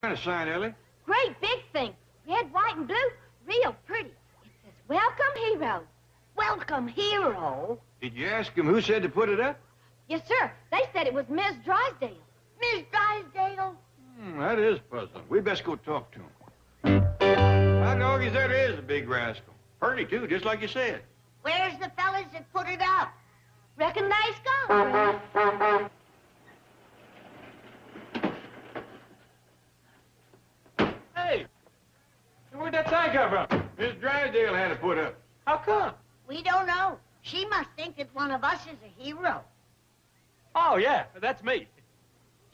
What kind of sign, Ellie? Great big thing. Red, white, and blue. Real pretty. It says, Welcome, hero. Welcome, hero. Did you ask him who said to put it up? Yes, sir. They said it was Miss Drysdale. Miss Drysdale? Hmm, that is puzzling. We best go talk to him. My doggies, that is a big rascal. Purty, too, just like you said. Where's the fellas that put it up? Reckon they's gone. Hey! Where'd that sign come from? Miss Drysdale had it put up. How come? We don't know. She must think that one of us is a hero. Oh, yeah, that's me.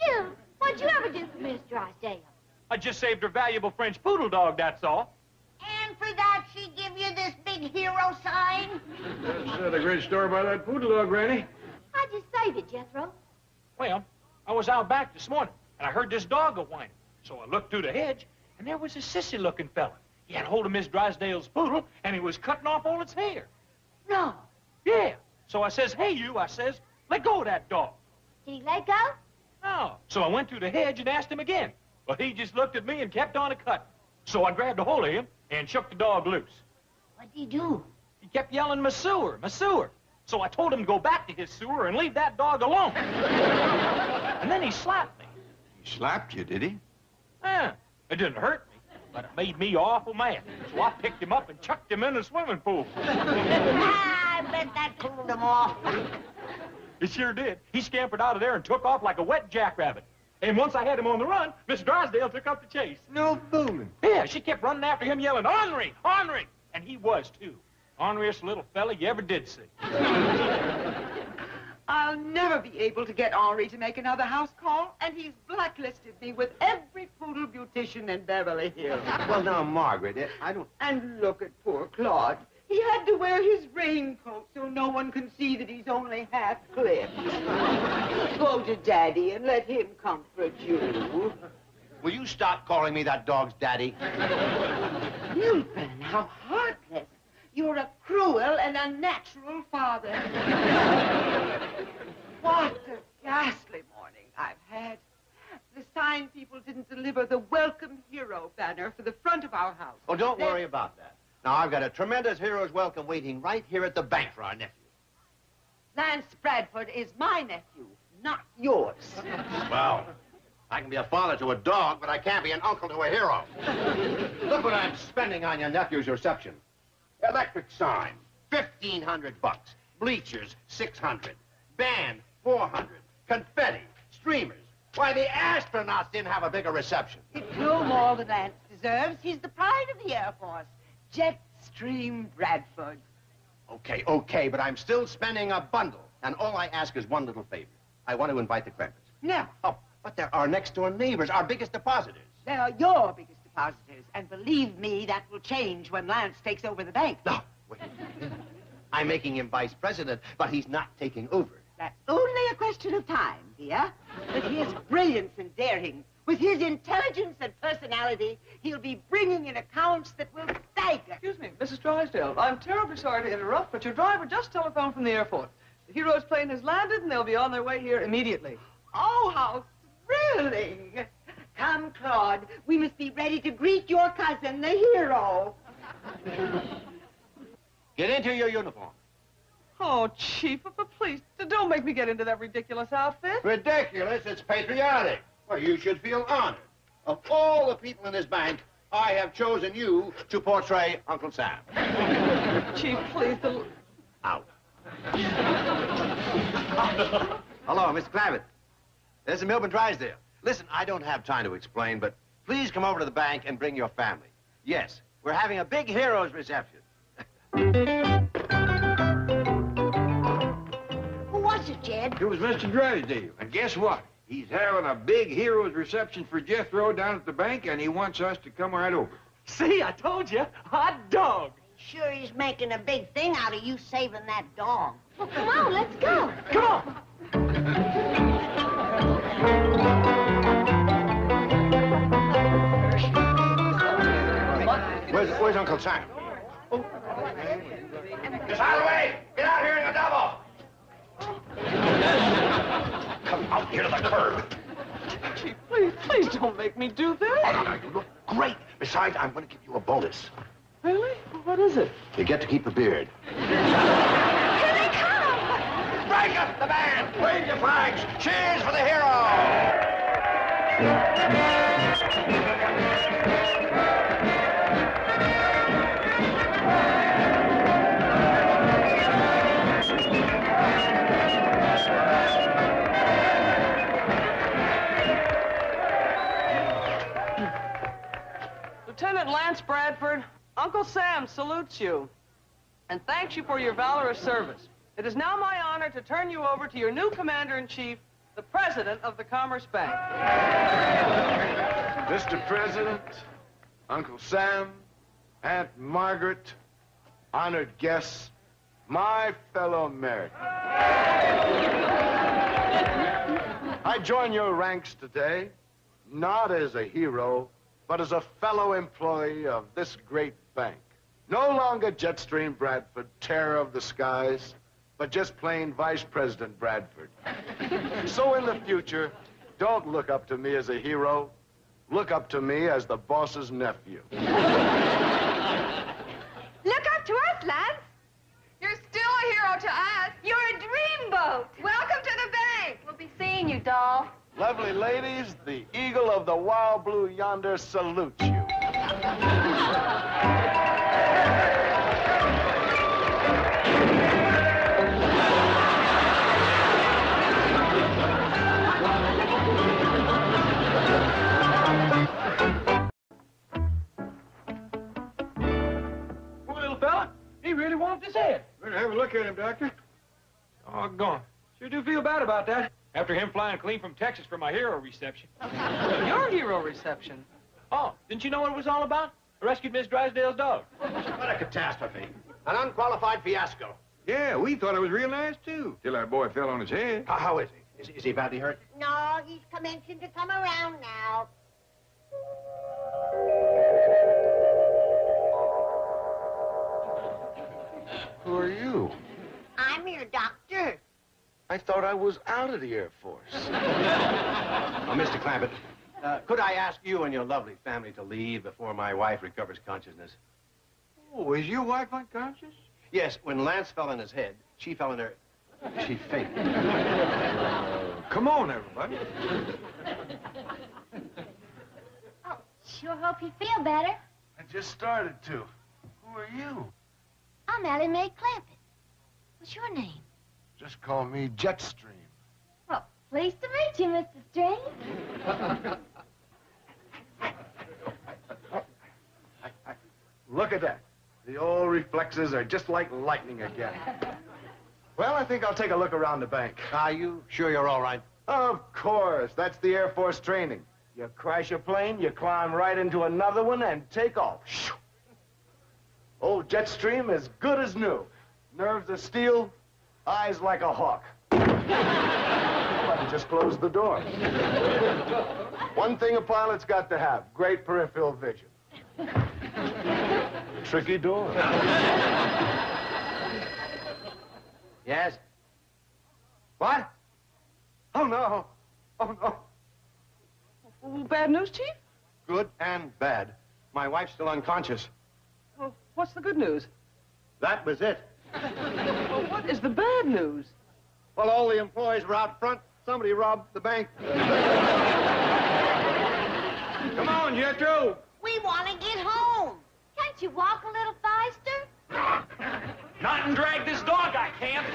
You? What'd you ever do for Miss Drysdale? I just saved her valuable French poodle dog, that's all. And for that, she give you this big hero sign? That's uh, the great story about that poodle dog, Granny. How'd you save it, Jethro? Well, I was out back this morning, and I heard this dog a whining. So I looked through the hedge, and there was a sissy-looking fella. He had hold of Miss Drysdale's poodle, and he was cutting off all its hair. No. Yeah. So I says, hey, you, I says, let go of that dog. Did he let go? No. So I went through the hedge and asked him again. But he just looked at me and kept on a cutting. So I grabbed a hold of him and shook the dog loose. What'd he do? He kept yelling, my sewer, my sewer. So I told him to go back to his sewer and leave that dog alone. and then he slapped me. He slapped you, did he? Yeah, it didn't hurt me, but it made me awful mad. So I picked him up and chucked him in the swimming pool. ah, I bet that cooled him off. It sure did. He scampered out of there and took off like a wet jackrabbit. And once I had him on the run, Miss Drysdale took up the chase. No fooling. Yeah, she kept running after him, yelling, Henri, Henri! And he was, too. Henriest little fella you ever did see. I'll never be able to get Henri to make another house call, and he's blacklisted me with every poodle beautician in Beverly Hills. Well, now, Margaret, eh, I don't... And look at poor Claude. He had to wear his raincoat so no one can see that he's only half clipped. Go to Daddy and let him comfort you. Will you stop calling me that dog's daddy? Milton, how. You're a cruel and unnatural father. what a ghastly morning I've had. The sign people didn't deliver the Welcome Hero banner for the front of our house. Oh, don't They- worry about that. Now, I've got a tremendous hero's welcome waiting right here at the bank for our nephew. Lance Bradford is my nephew, not yours. Well, I can be a father to a dog, but I can't be an uncle to a hero. Look what I'm spending on your nephew's reception. Electric sign, 1500 bucks. Bleachers, 600. Band, 400. Confetti, streamers. Why, the astronauts didn't have a bigger reception. It's no more than Lance deserves. He's the pride of the Air Force. Jetstream Bradford. Okay, okay, but I'm still spending a bundle. And all I ask is one little favor. I want to invite the Krempers. Now, Oh, but they're our next-door neighbors, our biggest depositors. they are your biggest depositors. And believe me, that will change when Lance takes over the bank. No, wait. I'm making him vice president, but he's not taking over. That's only a question of time, dear. With his brilliance and daring, with his intelligence and personality, he'll be bringing in accounts that will stagger. Excuse me, Mrs. Drysdale. I'm terribly sorry to interrupt, but your driver just telephoned from the airport. The hero's plane has landed, and they'll be on their way here immediately. Oh, how thrilling! Come, Claude. We must be ready to greet your cousin, the hero. Get into your uniform. Oh, Chief, but please, don't make me get into that ridiculous outfit. Ridiculous, it's patriotic. Well, you should feel honored. Of all the people in this bank, I have chosen you to portray Uncle Sam. Chief, please, the... Out. Hello, Mr. Clampett. There's is Milburn Drysdale. Listen, I don't have time to explain, but please come over to the bank and bring your family. Yes, we're having a big hero's reception. Who was it, Jed? It was Mr. Drysdale. And guess what? He's having a big hero's reception for Jethro down at the bank, and he wants us to come right over. See, I told you, hot dog. Sure he's making a big thing out of you saving that dog. Well, come on, let's go. Come on. Where's, where's Uncle Sam? Miss Hathaway, get out here in the double. Come out here to the curb. Chief, please, please don't make me do this. Oh, now, you look great. Besides, I'm going to give you a bonus. Really? What is it? You get to keep the beard. Here they come! Break up the band! Wave your flags! Cheers for the hero! Lieutenant Lance Bradford, Uncle Sam salutes you and thanks you for your valorous service. It is now my honor to turn you over to your new commander-in-chief, the president of the Commerce Bank. Mr. President, Uncle Sam, Aunt Margaret, honored guests, my fellow Americans. I join your ranks today, not as a hero, but as a fellow employee of this great bank. No longer Jetstream Bradford, terror of the skies, but just plain Vice President Bradford. so in the future, don't look up to me as a hero. Look up to me as the boss's nephew. Look up to us, Lance. You're still a hero to us. You're a dreamboat. Welcome to the bank. We'll be seeing you, doll. Lovely ladies, the eagle of the wild blue yonder salutes you. Poor little fella. He really wants his head. Better have a look at him, Doctor. Doggone. Sure do feel bad about that. After him flying clean from Texas for my hero reception. Your hero reception. Oh, didn't you know what it was all about? I rescued Miss Drysdale's dog. What a catastrophe. An unqualified fiasco. Yeah, we thought it was real nice, too. Till our boy fell on his head. How, how is he? Is, is he badly hurt? No, he's commencing to come around now. Who are you? I'm your doctor. I thought I was out of the Air Force. Mr. Clampett, uh, could I ask you and your lovely family to leave before my wife recovers consciousness? Oh, is your wife unconscious? Yes, when Lance fell on his head, she fell in her... She fainted. Come on, everybody. Oh, sure hope you feel better. I just started to. Who are you? I'm Ellie Mae Clampett. What's your name? Just call me Jetstream. Well, pleased to meet you, Mr. Strange. Look at that. The old reflexes are just like lightning again. Well, I think I'll take a look around the bank. Are you sure you're all right? Of course. That's the Air Force training. You crash a plane, you climb right into another one, and take off. Shoo. Old Jetstream is good as new. Nerves of steel, eyes like a hawk. But just close the door. One thing a pilot's got to have, great peripheral vision. Tricky door. Yes? What? Oh, no. Oh, no. Well, bad news, Chief? Good and bad. My wife's still unconscious. Well, what's the good news? That was it. Well, what is the bad news? Well, all the employees were out front. Somebody robbed the bank. Come on, Jethro. We want to get home. Can't you walk a little faster? Not and drag this dog, I can't.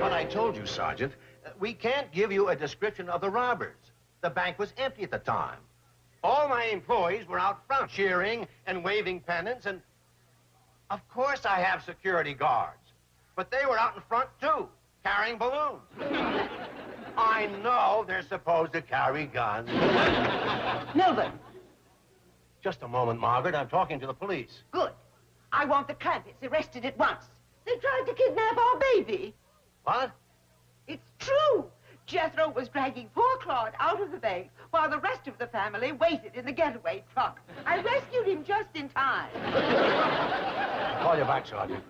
But I told you, Sergeant, we can't give you a description of the robbers. The bank was empty at the time. All my employees were out front cheering and waving pennants, and of course I have security guards. But they were out in front, too, carrying balloons. I know they're supposed to carry guns. Milburn, Just a moment, Margaret. I'm talking to the police. good. I want the Clampetts arrested at once. They tried to kidnap our baby. What? It's true. Jethro was dragging poor Claude out of the bank while the rest of the family waited in the getaway truck. I rescued him just in time. I'll call you back, Sergeant.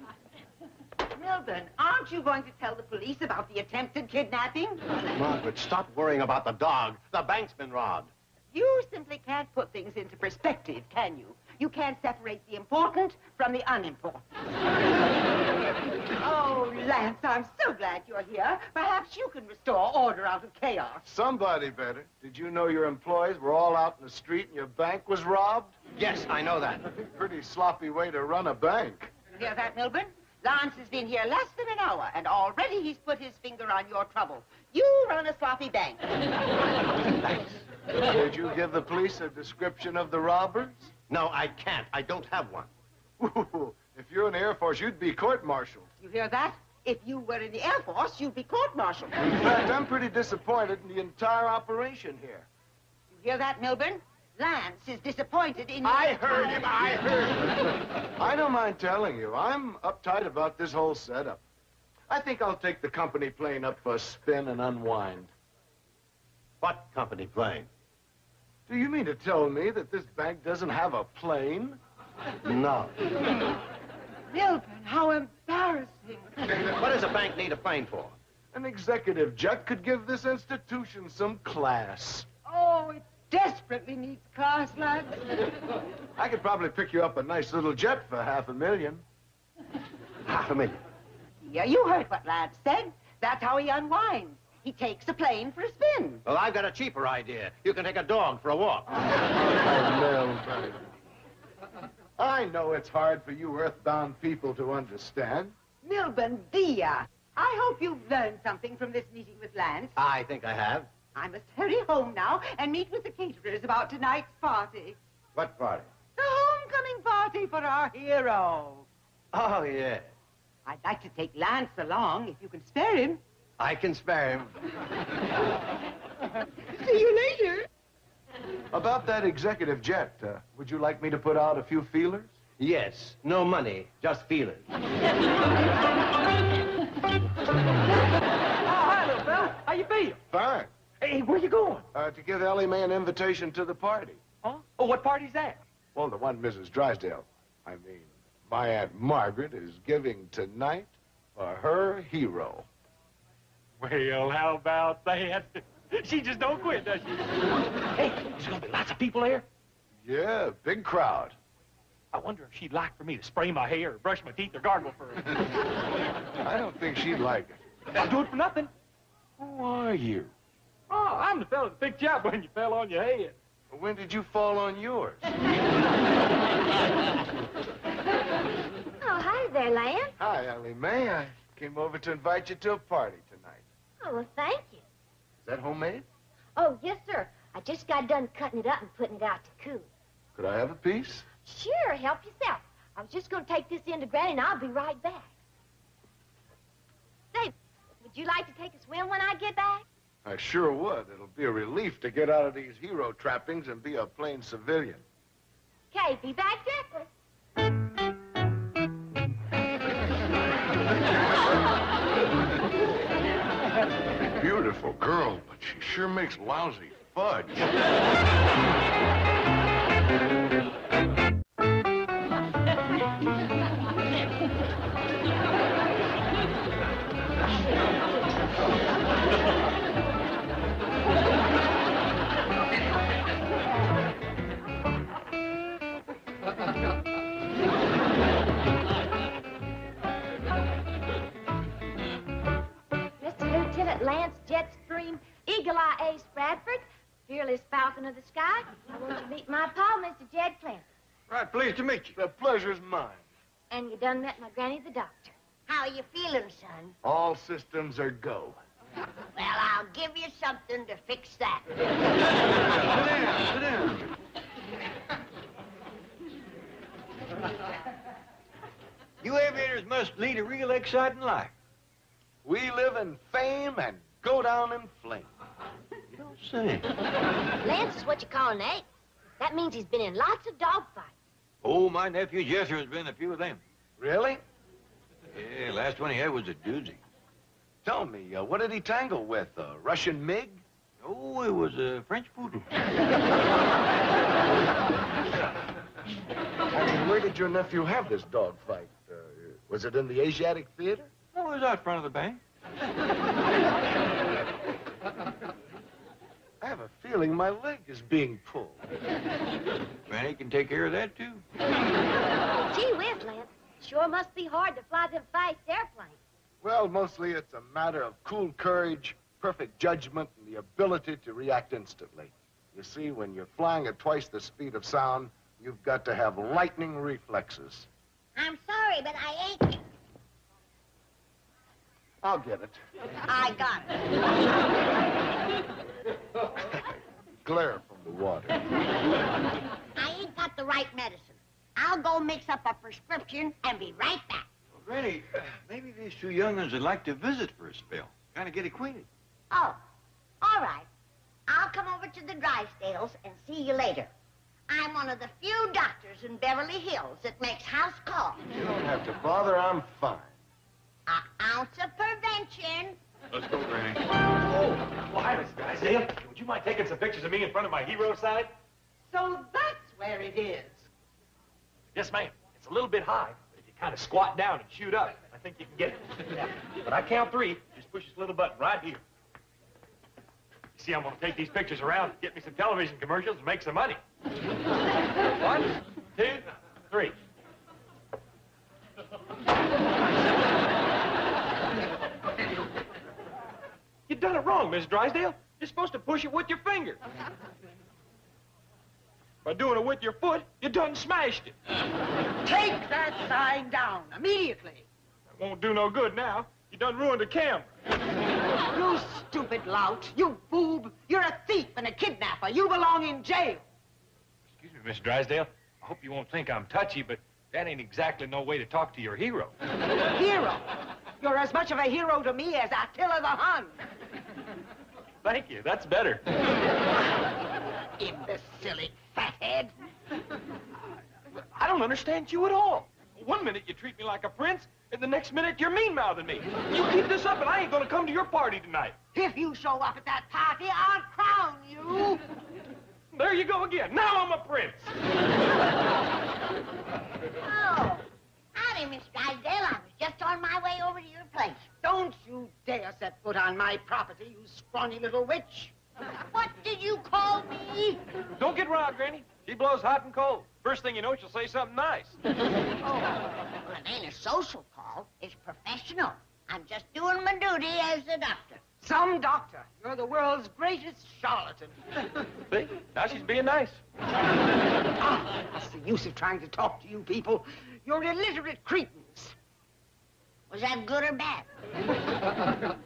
Milburn, aren't you going to tell the police about the attempted kidnapping? Margaret, stop worrying about the dog. The bank's been robbed. You simply can't put things into perspective, can you? You can't separate the important from the unimportant. Oh, Lance, I'm so glad you're here. Perhaps you can restore order out of chaos. Somebody better. Did you know your employees were all out in the street and your bank was robbed? Yes, I know that. Pretty sloppy way to run a bank. You hear that, Milburn? Lance has been here less than an hour, and already he's put his finger on your trouble. You run a sloppy bank. Did you give the police a description of the robbers? No, I can't. I don't have one. Ooh, if you're in the Air Force, you'd be court-martialed. You hear that? If you were in the Air Force, you'd be court-martialed. In fact, I'm pretty disappointed in the entire operation here. You hear that, Milburn? Lance is disappointed in... I heard him. I heard him. I don't mind telling you, I'm uptight about this whole setup. I think I'll take the company plane up for a spin and unwind. What company plane? Do you mean to tell me that this bank doesn't have a plane? No. Milburn, how embarrassing. what does a bank need a plane for? An executive jet could give this institution some class. Oh, it desperately needs class, Lance. I could probably pick you up a nice little jet for half a million. Half a million. Yeah, you heard what Lance said. That's how he unwinds. He takes a plane for a spin. Well, I've got a cheaper idea. You can take a dog for a walk. Milburn. I know it's hard for you earthbound people to understand. Milburn, dear, I hope you've learned something from this meeting with Lance. I think I have. I must hurry home now and meet with the caterers about tonight's party. What party? The homecoming party for our hero. Oh, yeah. I'd like to take Lance along if you can spare him. I can spare him. See you later. About that executive jet, uh, would you like me to put out a few feelers? Yes. No money, just feelers. Oh, hi, little fella. How you feel? Fine. Hey, where you going? Uh, to give Ellie Mae an invitation to the party. Huh? Oh, what party's that? Well, the one Mrs. Drysdale, I mean, my Aunt Margaret is giving tonight for her hero. Well, how about that? She just don't quit, does she? Hey, there's gonna be lots of people there. Yeah, big crowd. I wonder if she'd like for me to spray my hair or brush my teeth or gargle for her. I don't think she'd like it. I'll do it for nothing. Who are you? Oh, I'm the fella that picked you up when you fell on your head. When did you fall on yours? Oh, hi there, Lance. Hi, Ellie Mae. I came over to invite you to a party tonight. Oh, well, thank you. Is that homemade? Oh, yes, sir. I just got done cutting it up and putting it out to cool. Could I have a piece? Sure, help yourself. I was just going to take this in to Granny, and I'll be right back. Say, would you like to take a swim when I get back? I sure would. It'll be a relief to get out of these hero trappings and be a plain civilian. Okay, be back directly. Beautiful girl, but she sure makes lousy fudge. pleased to meet you. The pleasure's mine. And you done met my granny, the doctor. How are you feeling, son? All systems are go. Well, I'll give you something to fix that. Sit down, sit down. You aviators must lead a real exciting life. We live in fame and go down in flame. You don't say. Lance is what you call an ace. That means he's been in lots of dogfights. Oh, my nephew Jethro's been a few of them. Really? Yeah, last one he had was a doozy. Tell me, uh, what did he tangle with? A Russian MiG? Oh, it was a French poodle. I mean, where did your nephew have this dogfight? Uh, was it in the Asiatic Theater? we was out front of the bank. I have a feeling my leg is being pulled. Granny can take care of that, too. Gee whiz, Lance. Sure must be hard to fly them fast airplanes. Well, mostly it's a matter of cool courage, perfect judgment, and the ability to react instantly. You see, when you're flying at twice the speed of sound, you've got to have lightning reflexes. I'm sorry, but I ain't. I'll get it. I got it. Glare from the water. I ain't got the right medicine. I'll go mix up a prescription and be right back. Well, Granny, maybe these two young'uns would like to visit for a spell. Kind of get acquainted. Oh, all right. I'll come over to the Drysdales and see you later. I'm one of the few doctors in Beverly Hills that makes house calls. You don't have to bother. I'm fine. An ounce of prevention. Let's go, Granny. Oh, well, hi, Miss Drysdale. Would you mind taking some pictures of me in front of my hero sign? So that's where it is. Yes, ma'am. It's a little bit high, but if you kind of squat down and shoot up, I think you can get it. But I count three. Just push this little button right here. You see, I'm going to take these pictures around, get me some television commercials, and make some money. One, two, three. You done it wrong, Miss Drysdale. You're supposed to push it with your finger. By doing it with your foot, you done smashed it. Take that sign down immediately. It won't do no good now. You done ruined the camera. You stupid lout. You boob. You're a thief and a kidnapper. You belong in jail. Excuse me, Miss Drysdale. I hope you won't think I'm touchy, but that ain't exactly no way to talk to your hero. Hero. You're as much of a hero to me as Attila the Hun. Thank you. That's better. Imbecilic fathead. I don't understand you at all. One minute you treat me like a prince, and the next minute you're mean-mouthing me. You keep this up, and I ain't gonna come to your party tonight. If you show up at that party, I'll crown you. There you go again. Now I'm a prince. Oh, howdy, Miss Drysdale. I was just on my way over to your place. Don't you dare set foot on my property, you scrawny little witch. What did you call me? Don't get riled, Granny. She blows hot and cold. First thing you know, she'll say something nice. Oh, well, it ain't a social call. It's professional. I'm just doing my duty as a doctor. Some doctor. You're the world's greatest charlatan. See? Now she's being nice. ah, what's the use of trying to talk to you people? You're illiterate cretins. Was that good or bad?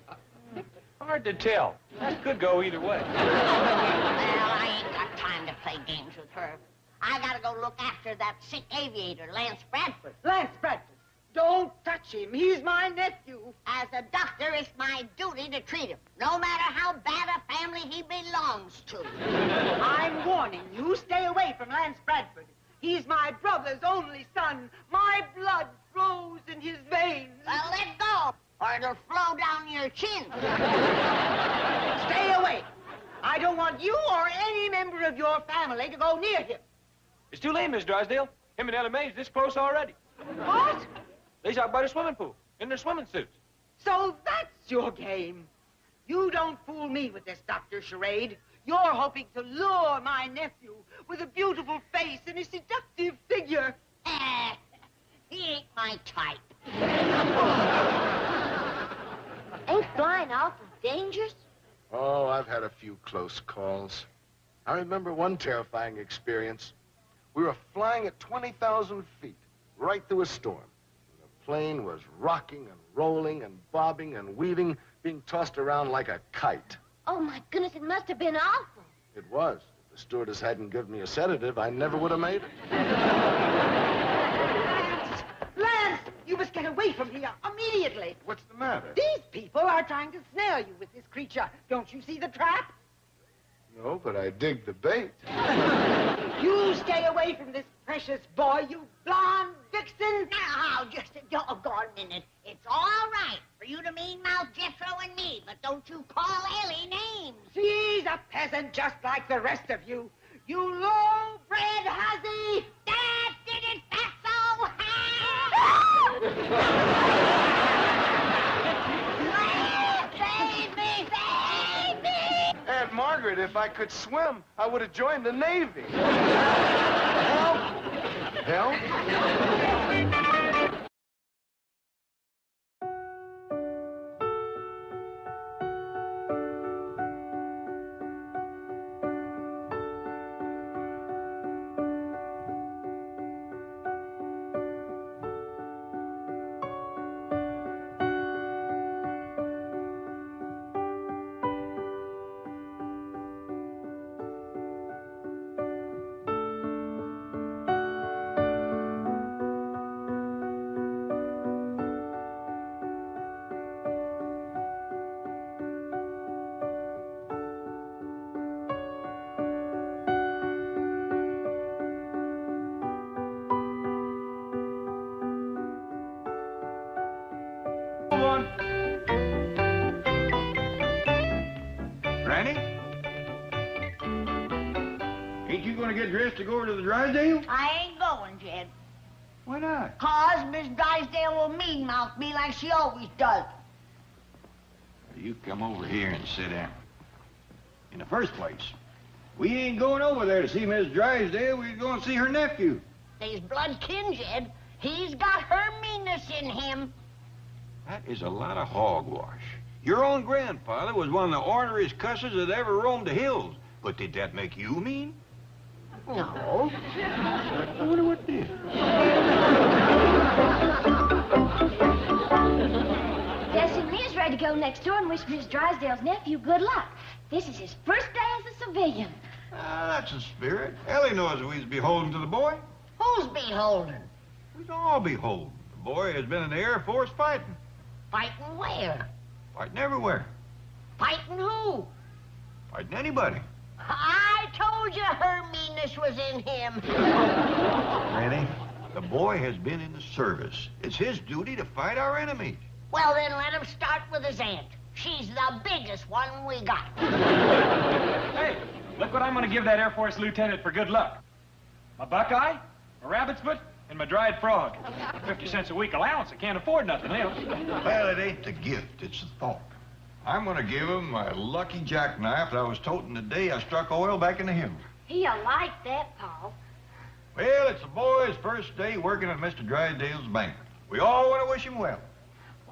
Hard to tell. That could go either way. Well, I ain't got time to play games with her. I gotta go look after that sick aviator, Lance Bradford. Lance Bradford, don't touch him. He's my nephew. As a doctor, it's my duty to treat him, no matter how bad a family he belongs to. I'm warning you, stay away from Lance Bradford. He's my brother's only son. My blood flows in his veins. Well, let go, or it'll flow down your chin. Stay away. I don't want you or any member of your family to go near him. It's too late, Miss Drysdale. Him and Ellie Mae's this close already. What? They's out by the swimming pool in their swimming suits. So that's your game. You don't fool me with this doctor charade. You're hoping to lure my nephew with a beautiful face and a seductive figure. Eh, he ain't my type. Ain't flying awful dangerous? Oh, I've had a few close calls. I remember one terrifying experience. We were flying at 20,000 feet, right through a storm. The plane was rocking and rolling and bobbing and weaving, being tossed around like a kite. Oh, my goodness, it must have been awful. It was. If the stewardess hadn't given me a sedative, I never would have made it. Lance! Lance! Must get away from here immediately. What's the matter? These people are trying to snare you with this creature. Don't you see the trap? No, but I dig the bait. You stay away from this precious boy, you blonde vixen. Now, just oh, a doggone minute. It's all right for you to mean-mouth Jethro and me, but don't you call Ellie names. She's a peasant just like the rest of you. You low-bred Aunt Margaret, if I could swim, I would have joined the Navy. Help! Help? Dressed to go over to the Drysdale? I ain't going, Jed. Why not? Cause Miss Drysdale will mean mouth me like she always does. You come over here and sit down. In the first place, we ain't going over there to see Miss Drysdale. We're going to see her nephew. They's blood kin, Jed. He's got her meanness in him. That is a lot of hogwash. Your own grandfather was one of the orneriest cusses that ever roamed the hills. But did that make you mean? No. I wonder what did. Bessie and Leah's ready to go next door and wish Miss Drysdale's nephew good luck. This is his first day as a civilian. Ah, that's the spirit. Ellie knows that we's beholden to the boy. Who's beholden? We's all beholden. The boy has been in the Air Force fighting. Fighting where? Fighting everywhere. Fighting who? Fighting anybody. I told you her meanness was in him. Granny, the boy has been in the service. It's his duty to fight our enemies. Well, then let him start with his aunt. She's the biggest one we got. Hey, look what I'm going to give that Air Force lieutenant for good luck. My buckeye, my rabbit's foot, and my dried frog. 50 cents a week allowance. I can't afford nothing else. Well, it ain't the gift, it's the thought. I'm gonna give him my lucky jackknife that I was toting the day I struck oil back in the hills. He'll like that, Paul. Well, it's the boy's first day working at Mr. Drysdale's bank. We all want to wish him well.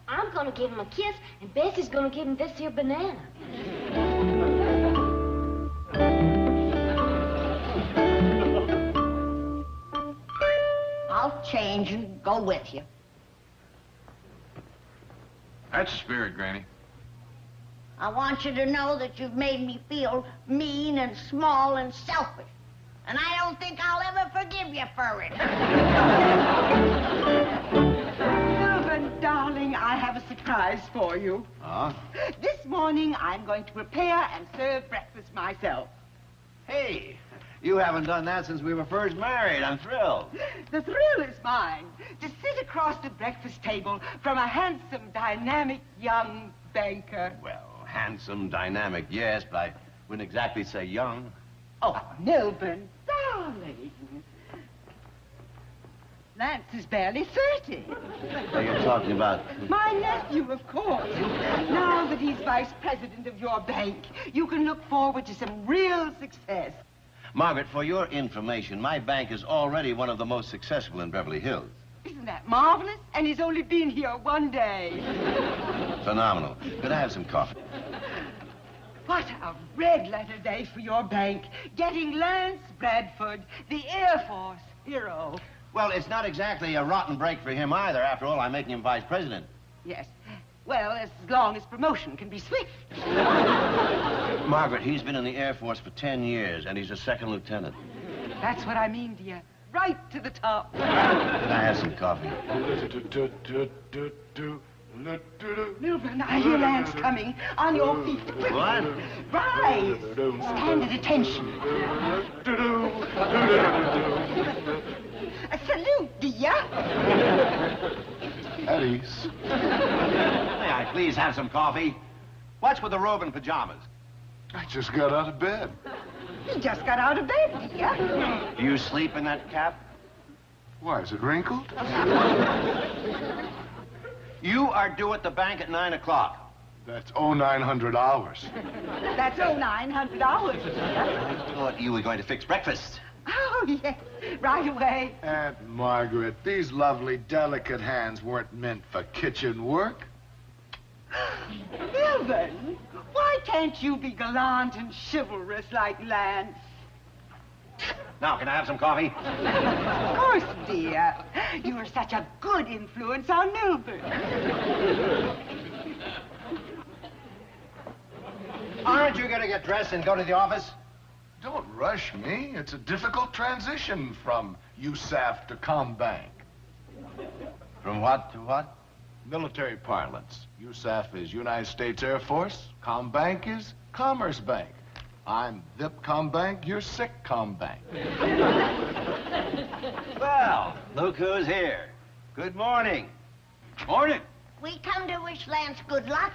I'm gonna give him a kiss, and Bessie's gonna give him this here banana. I'll change and go with you. That's the spirit, Granny. I want you to know that you've made me feel mean and small and selfish. And I don't think I'll ever forgive you for it. Milburn, darling, I have a surprise for you. Huh? This morning, I'm going to prepare and serve breakfast myself. Hey, you haven't done that since we were first married. I'm thrilled. The thrill is mine to sit across the breakfast table from a handsome, dynamic young banker. Well, handsome, dynamic, yes, but I wouldn't exactly say young. Oh, Milburn, darling. Lance is barely 30. Are you talking about... My nephew, of course. Now that he's vice president of your bank, you can look forward to some real success. Margaret, for your information, my bank is already one of the most successful in Beverly Hills. Isn't that marvelous? And he's only been here one day. Phenomenal. Could I have some coffee? What a red letter day for your bank. Getting Lance Bradford, the Air Force hero. Well, it's not exactly a rotten break for him either. After all, I'm making him vice president. Yes. Well, as long as promotion can be swift. Margaret, he's been in the Air Force for 10 years, and he's a second lieutenant. That's what I mean, dear. Right to the top. Could I have some coffee? Milburn, I hear Lance coming. On your feet. quickly. What? Rise. Stand at attention. A salute, dear. At ease. May I please have some coffee? What's with the robe and pajamas? I just got out of bed. You just got out of bed, dear. Do you sleep in that cap? Why, is it wrinkled? You are due at the bank at 9 o'clock. That's oh nine hundred hours. That's oh nine hundred hours. I thought you were going to fix breakfast. Oh, yes. Right away. Aunt Margaret, these lovely, delicate hands weren't meant for kitchen work. Milburn, why can't you be gallant and chivalrous like Lance? Now, can I have some coffee? Of course, dear. You are such a good influence on Milburn. Aren't you going to get dressed and go to the office? Don't rush me. It's a difficult transition from USAF to Combank. From what to what? Military parlance. USAF is United States Air Force. Combank is Commerce Bank. I'm VIP Combank, you're Sick Combank. Well, look who's here. Good morning. Morning. We come to wish Lance good luck.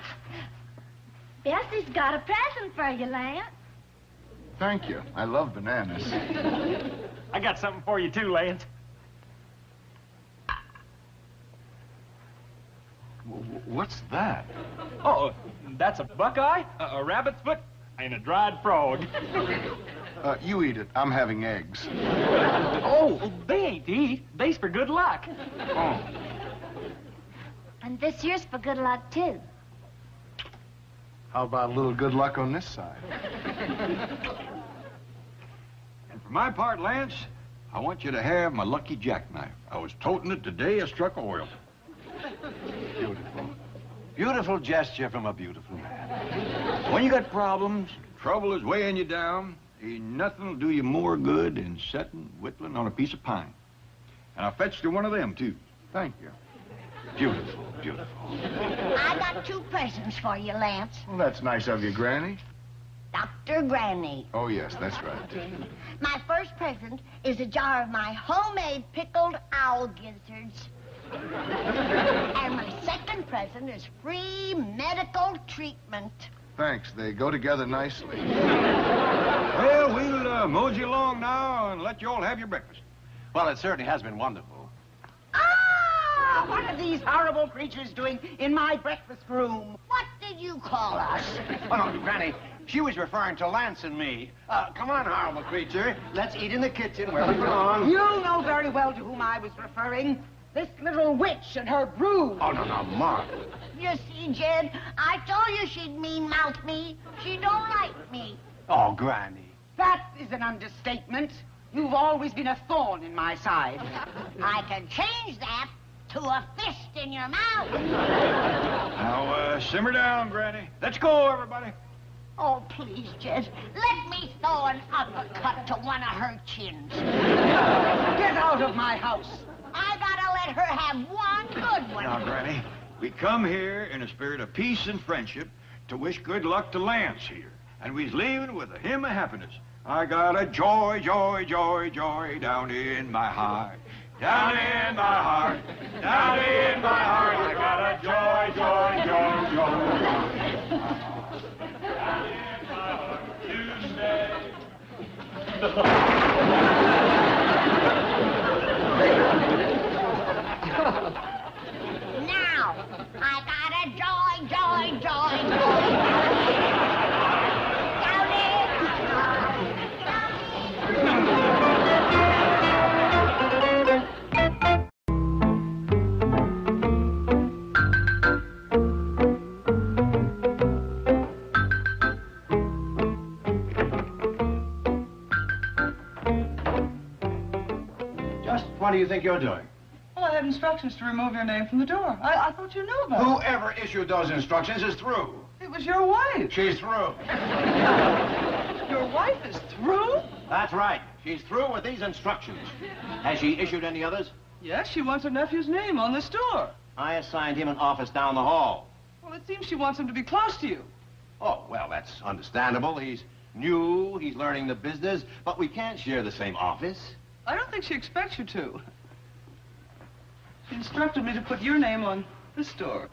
Bessie's got a present for you, Lance. Thank you. I love bananas. I got something for you too, Lance. W- w- What's that? Oh, that's a buckeye, a, a rabbit's foot, and a dried frog. Uh, you eat it. I'm having eggs. oh, they ain't to eat. They's for good luck. Oh. And this year's for good luck, too. How about a little good luck on this side? And for my part, Lance, I want you to have my lucky jackknife. I was toting it the day I struck oil. Beautiful. Beautiful gesture from a beautiful man. When you got problems, trouble is weighing you down, ain't nothing will do you more good than setting whittling on a piece of pine. And I fetched you one of them, too. Thank you. Beautiful, beautiful. I got two presents for you, Lance. Well, that's nice of you, Granny. Dr. Granny. Oh, yes, that's right. My first present is a jar of my homemade pickled owl gizzards. And my second present is free medical treatment. Thanks. They go together nicely. Well, we'll uh, mosey along now and let you all have your breakfast. Well, it certainly has been wonderful. Ah! What are these horrible creatures doing in my breakfast room? What did you call us? Oh, no, Granny, she was referring to Lance and me. Uh, come on, horrible creature. Let's eat in the kitchen where we belong. You know very well to whom I was referring. This little witch and her brood. Oh, no, no, Margaret. You see, Jed, I told you she'd mean-mouth me. She don't like me. Oh, Granny. That is an understatement. You've always been a thorn in my side. I can change that to a fist in your mouth. Now, uh, simmer down, Granny. Let's go, everybody. Oh, please, Jed, let me throw an uppercut to one of her chins. Get out of my house. Let her have one good one. Now, Granny, we come here in a spirit of peace and friendship to wish good luck to Lance here. And we's leaving with a hymn of happiness. I got a joy, joy, joy, joy down in my heart. Down in my heart, down in my heart, I got a joy, joy, joy, joy. Down in my heart to stay. Now, I got a joy, joy, joy, joy. Down in my heart, down in Just what do you think you're doing? Well, I had instructions to remove your name from the door. I, I thought you knew about it. Whoever issued those instructions is through. It was your wife. She's through. Your wife is through? That's right. She's through with these instructions. Has she issued any others? Yes, she wants her nephew's name on this door. I assigned him an office down the hall. Well, it seems she wants him to be close to you. Oh, well, that's understandable. He's new, he's learning the business, but we can't share the same office. I don't think she expects you to. She instructed me to put your name on this door.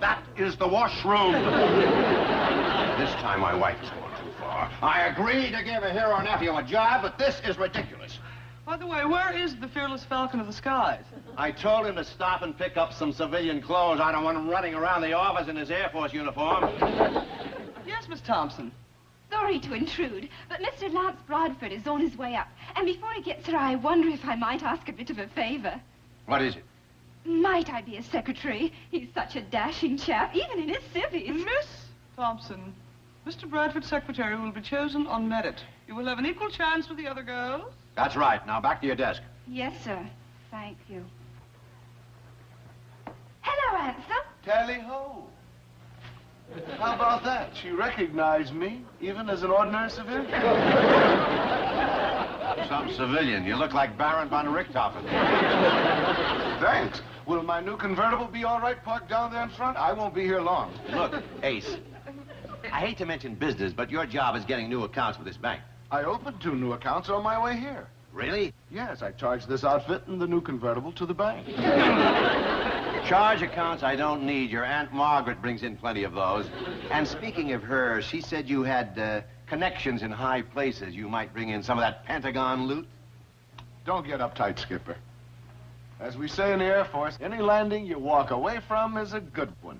That is the washroom. this time my wife is going too far. I agree to give a hero nephew a job, but this is ridiculous. By the way, where is the fearless falcon of the skies? I told him to stop and pick up some civilian clothes. I don't want him running around the office in his Air Force uniform. Yes, Miss Thompson. Sorry to intrude, but Mr. Lance Bradford is on his way up. And before he gets here, I wonder if I might ask a bit of a favor. What is it? Might I be his secretary? He's such a dashing chap, even in his civvies. Miss Thompson, Mr. Bradford's secretary will be chosen on merit. You will have an equal chance with the other girls. That's right. Now back to your desk. Yes, sir. Thank you. Hello, Ansel. Tally ho. How about that? She recognized me, even as an ordinary civilian. Some civilian. You look like Baron von Richthofen. Thanks. Will my new convertible be all right parked down there in front? I won't be here long. Look, Ace. I hate to mention business, but your job is getting new accounts with this bank. I opened two new accounts on my way here. Really? Yes, I charged this outfit and the new convertible to the bank. Charge accounts I don't need. Your Aunt Margaret brings in plenty of those. And speaking of her, she said you had uh, connections in high places. You might bring in some of that Pentagon loot. Don't get uptight, Skipper. As we say in the Air Force, any landing you walk away from is a good one.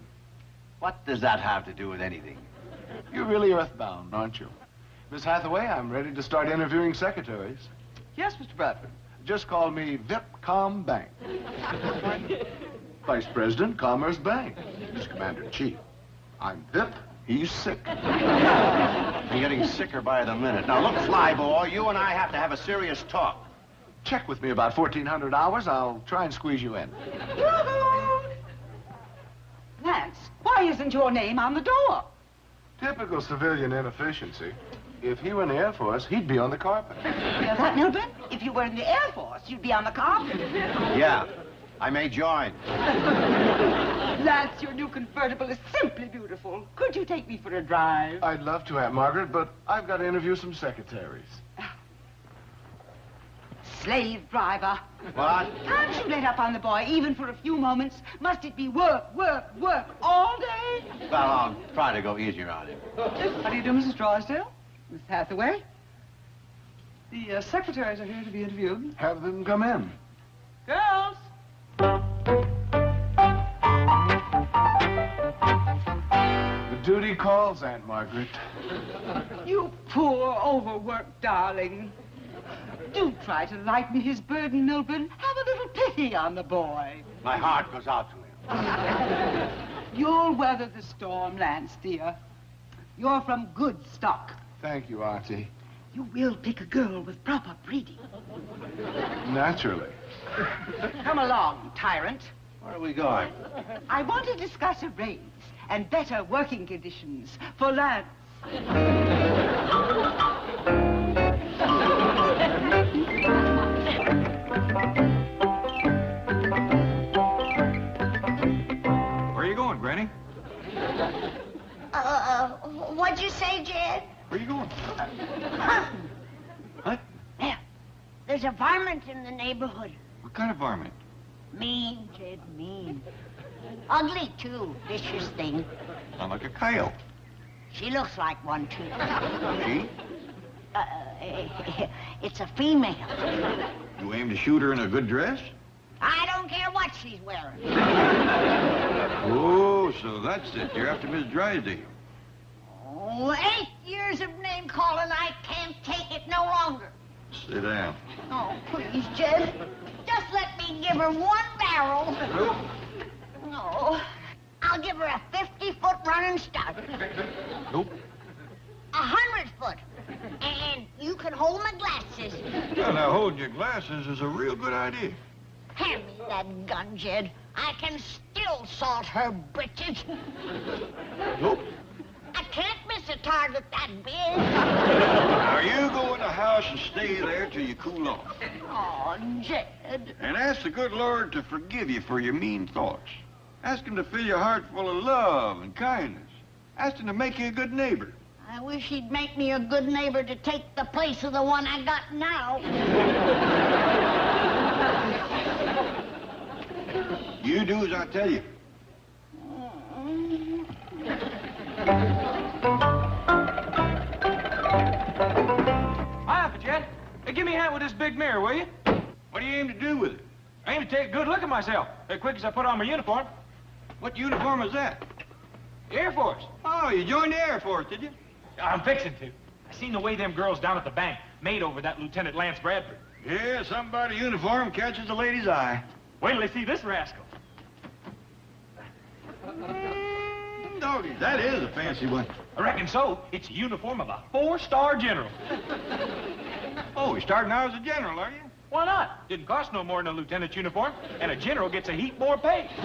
What does that have to do with anything? You're really earthbound, aren't you? Miss Hathaway, I'm ready to start interviewing secretaries. Yes, Mr. Bradford. Just call me Vipcom Bank. Vice President, Commerce Bank. Mr. Commander-in-Chief. I'm Vip, he's sick. I'm getting sicker by the minute. Now, look, Flyboy, you and I have to have a serious talk. Check with me about 1,400 hours. I'll try and squeeze you in. Lance, why isn't your name on the door? Typical civilian inefficiency. If he were in the Air Force, he'd be on the carpet. You know that, Milburn? If you were in the Air Force, you'd be on the carpet. Yeah, I may join. Lance, your new convertible is simply beautiful. Could you take me for a drive? I'd love to, Aunt Margaret, but I've got to interview some secretaries. Slave driver. What? Can't you let up on the boy even for a few moments? Must it be work, work, work all day? Well, I'll try to go easier on him. How do you do, Mrs. Drysdale? Miss Hathaway? The uh, secretaries are here to be interviewed. Have them come in. Girls! The duty calls, Aunt Margaret. You poor, overworked darling. Do try to lighten his burden, Milburn. Have a little pity on the boy. My heart goes out to him. You'll weather the storm, Lance, dear. You're from good stock. Thank you, Auntie. You will pick a girl with proper breeding. Naturally. Come along, tyrant. Where are we going? I want to discuss a raise and better working conditions for Lance. Where are you going, Granny? Uh, what'd you say, Jed? Where are you going? What? There. There's a varmint in the neighborhood. What kind of varmint? Mean, Jed, mean. Ugly, too. Vicious thing. Sound like a coyote. She looks like one, too. She? Uh, it's a female. You aim to shoot her in a good dress? I don't care what she's wearing. Oh, so that's it. You're after Miss Drysdale. Oh, eight years of name calling. I can't take it no longer. Sit down. Oh, please, Jed. Just let me give her one barrel. Nope. No. I'll give her a 50-foot running start. Nope. A 100-foot. And you can hold my glasses. Well, now, holding your glasses is a real good idea. Hand me that gun, Jed. I can still salt her britches. Nope. I can't miss a target that big. Now, you go in the house and stay there till you cool off. Oh, Jed. And ask the good Lord to forgive you for your mean thoughts. Ask him to fill your heart full of love and kindness. Ask him to make you a good neighbor. I wish he'd make me a good neighbor to take the place of the one I got now. You do as I tell you. Mm-hmm. Hi, Uncle Jed. Hey, give me a hand with this big mirror, will you? What do you aim to do with it? I aim to take a good look at myself as quick as I put on my uniform. What uniform is that? The Air Force. Oh, you joined the Air Force, did you? I'm fixing to. I seen the way them girls down at the bank made over that Lieutenant Lance Bradford. Yeah, something about a uniform catches a lady's eye. Wait till they see this rascal. Doggy, that is a fancy one. I reckon so. It's a uniform of a four-star general. Oh, you're starting out as a general, are you? Why not? Didn't cost no more than a lieutenant's uniform, and a general gets a heap more pay.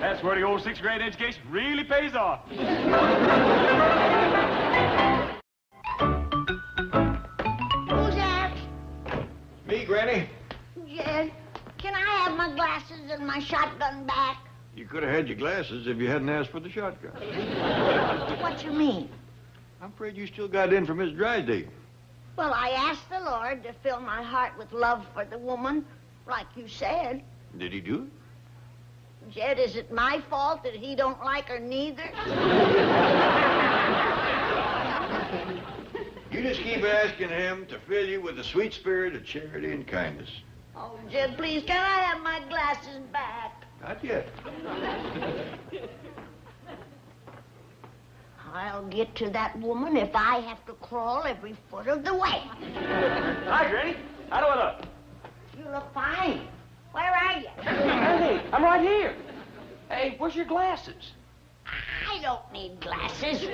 That's where the old sixth grade education really pays off. Who's that? Me, Granny. Jed, can I have my glasses and my shotgun back? You could have had your glasses if you hadn't asked for the shotgun. What you mean? I'm afraid you still got in for Miss Drysdale. Well, I asked the Lord to fill my heart with love for the woman, like you said. Did he do it? Jed, is it my fault that he don't like her neither? You just keep asking him to fill you with the sweet spirit of charity and kindness. Oh, Jed, please, can I have my glasses back? Not yet. I'll get to that woman if I have to crawl every foot of the way. Hi, Granny. How do I look? You look fine. Where are you? Hey, I'm right here. Hey, where's your glasses? I don't need glasses.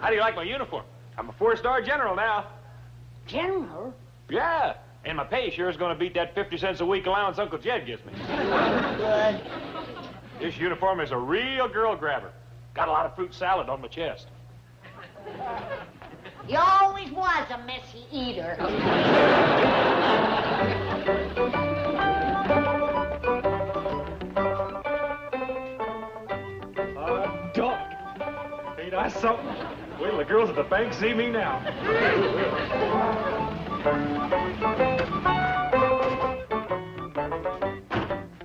How do you like my uniform? I'm a four-star general now. General? Yeah, and my pay sure is going to beat that 50 cents a week allowance Uncle Jed gives me. Good. This uniform is a real girl grabber. Got a lot of fruit salad on my chest. You always was a messy eater. A duck. Ain't I something? Wait till the girls at the bank see me now.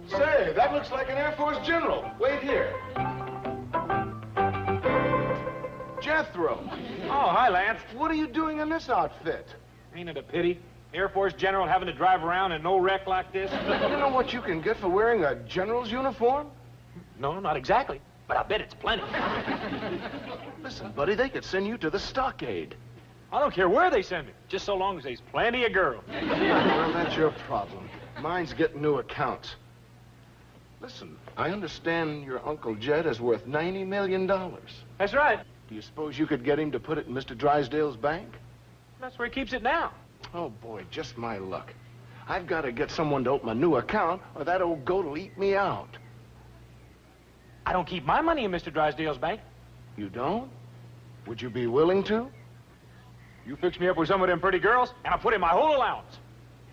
Say, that looks like an Air Force general. Wait here. Jethro, Oh, hi, Lance. what are you doing in this outfit? Ain't it a pity? Air Force general having to drive around in no wreck like this? You know what you can get for wearing a general's uniform? No, not exactly. But I bet it's plenty. Listen, buddy, they could send you to the stockade. I don't care where they send me, just so long as there's plenty of girls. Well, that's your problem. Mine's getting new accounts. Listen, I understand your Uncle Jed is worth $90 million. That's right. Do you suppose you could get him to put it in Mr. Drysdale's bank? That's where he keeps it now. Oh, boy, just my luck. I've got to get someone to open a new account, or that old goat will eat me out. I don't keep my money in Mr. Drysdale's bank. You don't? Would you be willing to? You fix me up with some of them pretty girls, and I'll put in my whole allowance.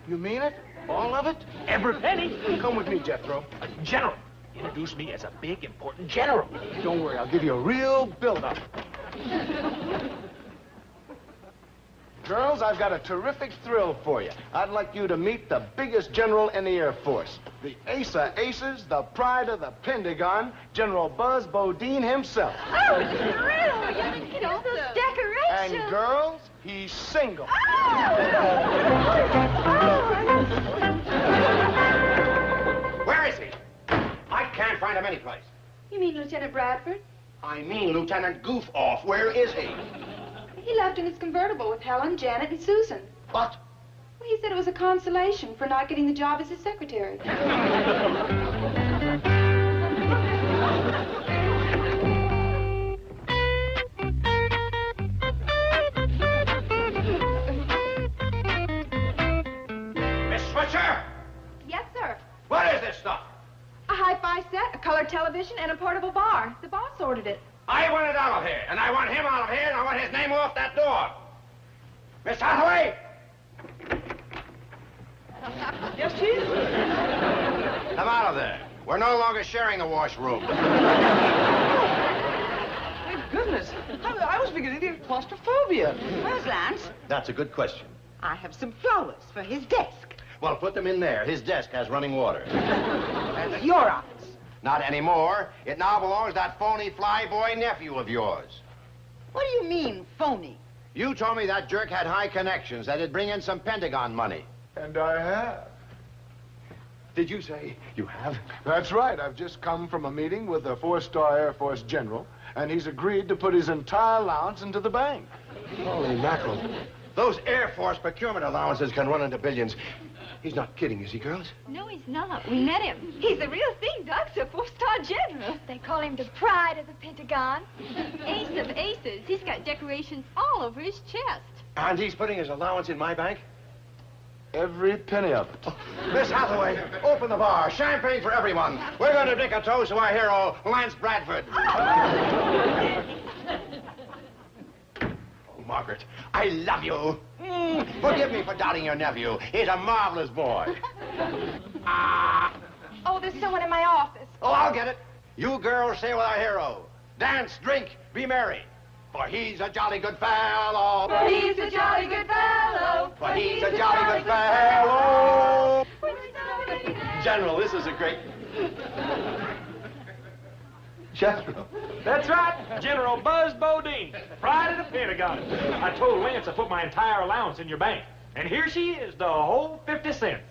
You mean it? All of it? Every penny. Come with me, Jethro. A general. Introduce me as a big, important general. Don't worry, I'll give you a real build-up. Girls, I've got a terrific thrill for you. I'd like you to meet the biggest general in the Air Force. The ace of aces, the pride of the Pentagon, General Buzz Bodine himself. Oh, thrill! You get all those decorations. And girls, he's single. Where is he? I can't find him anyplace. You mean Lieutenant Bradford? I mean Lieutenant Goof Off. Where is he? He left in his convertible with Helen, Janet, and Susan. What? Well, he said it was a consolation for not getting the job as his secretary. hi-fi set, a color television, and a portable bar. The boss ordered it. I want it out of here, and I want him out of here, and I want his name off that door. Miss Hathaway! Yes, Chief? Come out of there. We're no longer sharing the washroom. Oh, thank goodness. I, I was beginning to get claustrophobia. Where's Lance? That's a good question. I have some flowers for his desk. Well, put them in there. His desk has running water. That's your office. Not anymore. It now belongs to that phony flyboy nephew of yours. What do you mean, phony? You told me that jerk had high connections, that it'd bring in some Pentagon money. And I have. Did you say you have? That's right. I've just come from a meeting with a four-star Air Force general, and he's agreed to put his entire allowance into the bank. Holy mackerel. Those Air Force procurement allowances can run into billions. He's not kidding, is he, girls? No, he's not. We met him. He's the real thing, Doc. He's a four-star general. They call him the pride of the Pentagon. Ace of aces. He's got decorations all over his chest. And he's putting his allowance in my bank? Every penny of it. Miss Hathaway, open the bar. Champagne for everyone. We're going to drink a toast to our hero, Lance Bradford. Oh, Margaret, I love you. Mm, forgive me for doubting your nephew. He's a marvelous boy. Ah. Oh, there's someone in my office. Oh, I'll get it. You girls stay with our hero. Dance, drink, be merry. For he's a jolly good fellow. For he's a jolly good fellow. For he's a jolly good fellow. General, this is a great... General. That's right, General Buzz Bodine, pride of the Pentagon. I told Lance I put my entire allowance in your bank, and here she is, the whole 50 cents.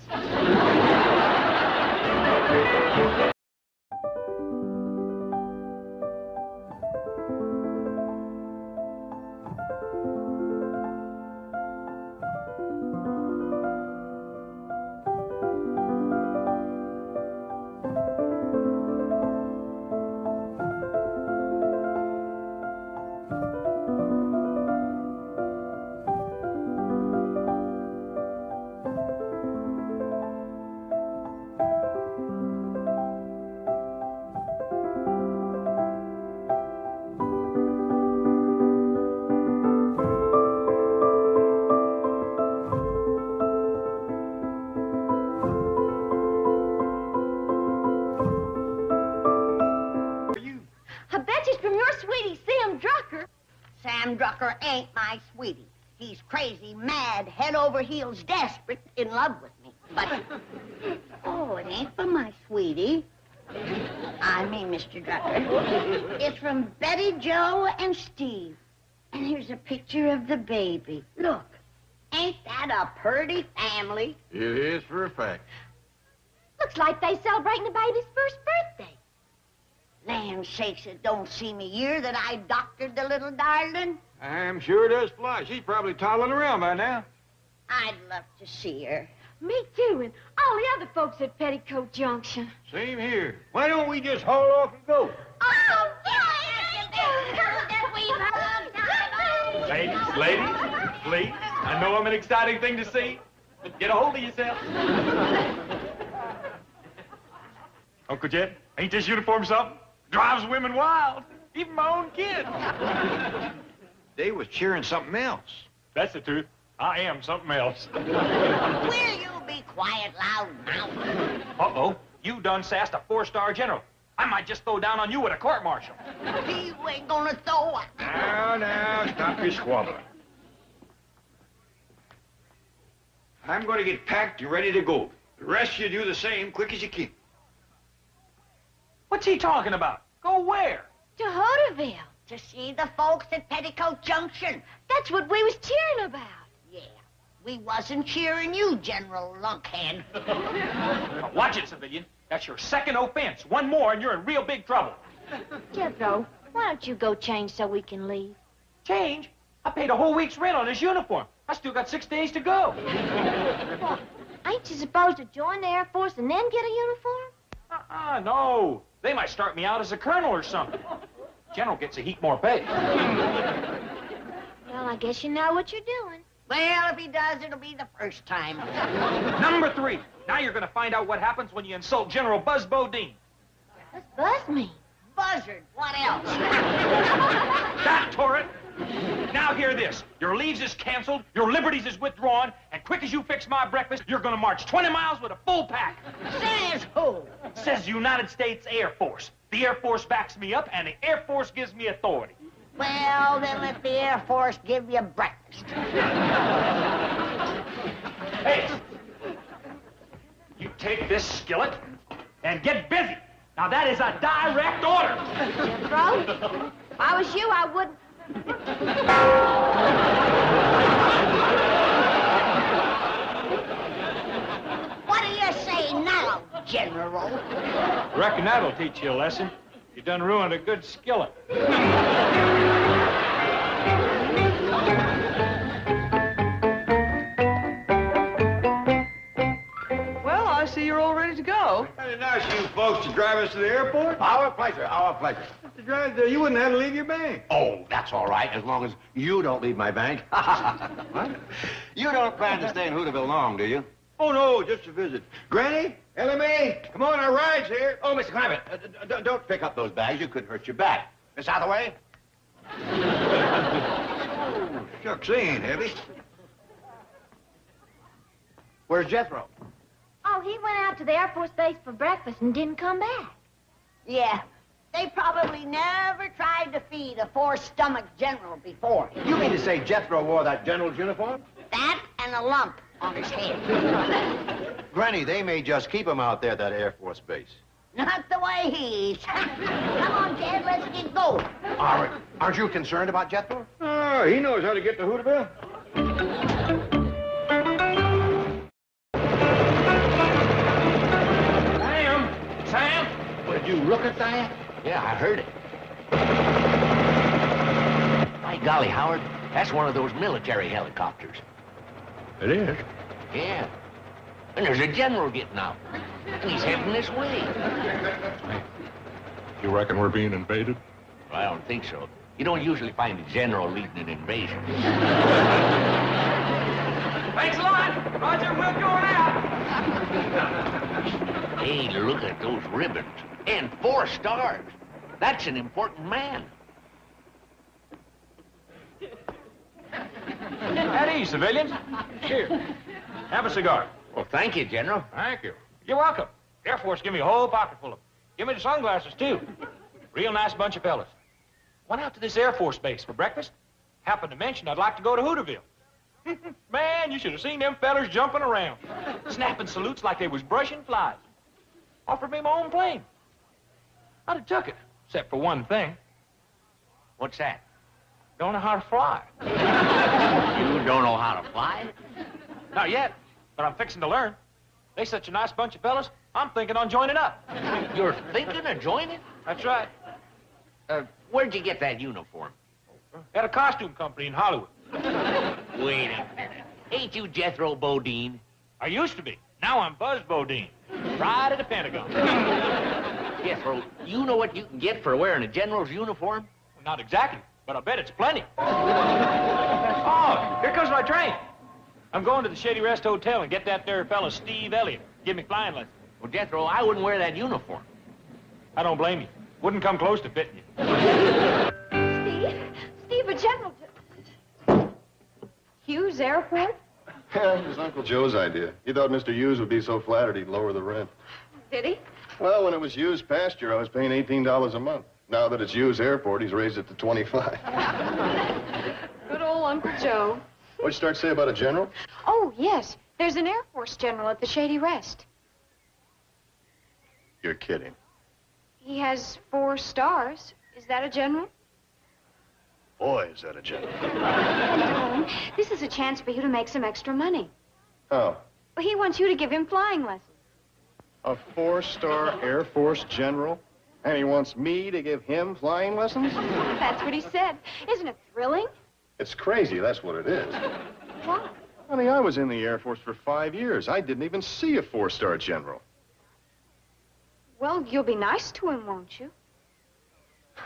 Ain't my sweetie. He's crazy, mad, head over heels, desperate, in love with me. But, oh, it ain't from my sweetie. I mean, Mr. Drucker. It's from Betty Jo and Steve. And here's a picture of the baby. Look, ain't that a purty family? It is for a fact. Looks like they're celebrating the baby's first birthday. Land sakes, it don't seem a year that I doctored the little darling. I'm sure it does fly. She's probably toddling around by now. I'd love to see her. Me too, and all the other folks at Petticoat Junction. Same here. Why don't we just haul off and go? Oh, that we have done. Ladies, ladies, please. I know I'm an exciting thing to see, but get a hold of yourself. Uncle Jed, ain't this uniform something? Drives women wild. Even my own kid. They was cheering something else. That's the truth. I am something else. Will you be quiet, loud mouth? Uh-oh. You done sassed a four-star general. I might just throw down on you with a court-martial. You ain't gonna throw a... Now, now, stop your squabbling. I'm going to get packed and ready to go. The rest you do the same quick as you can. What's he talking about? Go where? To Hooterville. To see the folks at Petticoat Junction. That's what we was cheering about. Yeah, we wasn't cheering you, General Lunkhead. Now, watch it, civilian. That's your second offense. One more and you're in real big trouble. Jethro, why don't you go change so we can leave? Change? I paid a whole week's rent on his uniform. I still got six days to go. Ain't you supposed to join the Air Force and then get a uniform? Uh-uh, no. They might start me out as a colonel or something. General gets a heap more pay. Well, I guess you know what you're doing. Well, if he does, it'll be the first time. Number three. Now you're going to find out what happens when you insult General Buzz Bodine. What's buzz mean? Buzzard, what else? That tore it. Now hear this. Your leaves is canceled, your liberties is withdrawn, and quick as you fix my breakfast, you're going to march 20 miles with a full pack. Says who? Says the United States Air Force. The Air Force backs me up, and the Air Force gives me authority. Well, then let the Air Force give you breakfast. Hey, you take this skillet and get busy. Now that is a direct order. Jethro, if I was you, I wouldn't. What do you say now, General. Reckon that'll teach you a lesson. You done ruined a good skillet. Well, I see you're all ready to go. Very nice of you folks to drive us to the airport. Our pleasure, our pleasure. To drive there, you wouldn't have to leave your bank. Oh, that's all right, as long as you don't leave my bank. what? You don't plan to stay in Hooterville long, do you? Oh, no, just a visit. Granny, Ellie Mae, come on, our ride's here. Oh, Mr. Clampett, uh, d- d- don't pick up those bags. You could hurt your back. Miss Hathaway? Shucks, they ain't heavy. Where's Jethro? Oh, he went out to the Air Force Base for breakfast and didn't come back. Yeah, they probably never tried to feed a four-stomach general before. You mean to say Jethro wore that general's uniform? That and a lump on his head. Granny, they may just keep him out there at that Air Force base. Not the way he's. Come on, Jed, let's get going. Are, aren't you concerned about Jethro? Oh, he knows how to get to Hooterville. Sam! Sam! Did you look at that? Yeah, I heard it. By golly, Howard, that's one of those military helicopters. It is. Yeah. And there's a general getting out. And he's heading this way. You reckon we're being invaded? I don't think so. You don't usually find a general leading an invasion. Thanks a lot. Roger, we're going out. Hey, look at those ribbons. And four stars. That's an important man. At ease, civilians. Here. Have a cigar. Well, thank you, General. Thank you. You're welcome. Air Force give me a whole pocket full of them. Give me the sunglasses, too. Real nice bunch of fellas. Went out to this Air Force base for breakfast. Happened to mention I'd like to go to Hooterville. Man, you should have seen them fellers jumping around. Snapping salutes like they was brushing flies. Offered me my own plane. I'd have took it, except for one thing. What's that? Don't know how to fly. You don't know how to fly? Not yet, but I'm fixing to learn. They such a nice bunch of fellas, I'm thinking on joining up. You're thinking of joining? That's right. Uh, where'd you get that uniform? At a costume company in Hollywood. Wait a minute. Ain't you Jethro Bodine? I used to be. Now I'm Buzz Bodine. Pride of the Pentagon. Jethro, you know what you can get for wearing a general's uniform? Not exactly, but I bet it's plenty. Oh, here comes my train. I'm going to the Shady Rest Hotel and get that there fella Steve Elliott. Give me flying lessons. Well, Jethro, I wouldn't wear that uniform. I don't blame you. Wouldn't come close to fitting you. Steve, Steve, a general. Hughes Airport? Yeah, it was Uncle Joe's idea. He thought Mr. Hughes would be so flattered he'd lower the rent. Did he? Well, when it was Hughes pasture, I was paying $18 a month. Now that it's Hughes Airport, he's raised it to 25. Good old Uncle Joe. What'd you start to say about a general? Oh, yes. There's an Air Force general at the Shady Rest. You're kidding. He has four stars. Is that a general? Boy, is that a general. Tom, this is a chance for you to make some extra money. Oh, Well, he wants you to give him flying lessons. a four-star Air Force general? And he wants me to give him flying lessons? That's what he said. Isn't it thrilling? It's crazy, that's what it is. Why? Honey, I was in the Air Force for five years. I didn't even see a four-star general. Well, you'll be nice to him, won't you?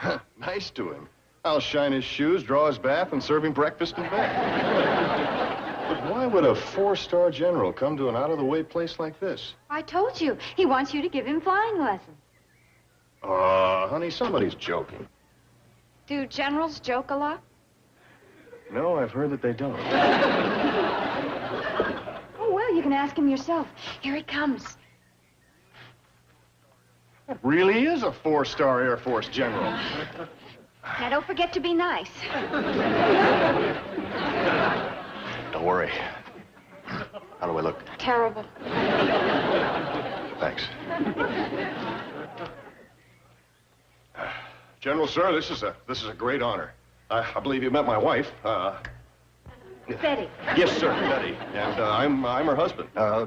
nice to him. I'll shine his shoes, draw his bath, and serve him breakfast in bed. but why would a four-star general come to an out-of-the-way place like this? I told you. He wants you to give him flying lessons. Oh, honey, somebody's joking. Do generals joke a lot? No, I've heard that they don't. Oh, well, you can ask him yourself. Here he comes. That really is a four-star Air Force general. Now, don't forget to be nice. Don't worry. How do I look? Terrible. Thanks. General, sir, this is a this is a great honor. I, I believe you met my wife. Uh, Betty. yes, sir, Betty, and uh, I'm I'm her husband. Uh,